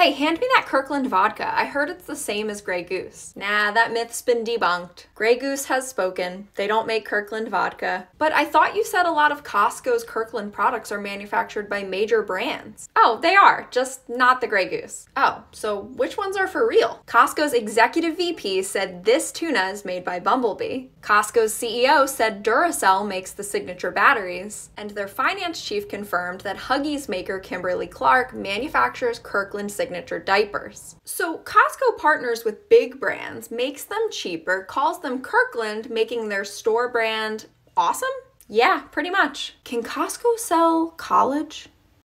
Hey, hand me that Kirkland vodka. I heard it's the same as Grey Goose. Nah, that myth's been debunked. Grey Goose has spoken. They don't make Kirkland vodka. But I thought you said a lot of Costco's Kirkland products are manufactured by major brands. Oh, they are, just not the Grey Goose. Oh, so which ones are for real? Costco's executive VP said this tuna is made by Bumblebee. Costco's CEO said Duracell makes the signature batteries. And their finance chief confirmed that Huggies maker Kimberly Clark manufactures Kirkland signature diapers. So Costco partners with big brands, makes them cheaper, calls them Kirkland, making their store brand awesome? Yeah, pretty much. Can Costco sell college?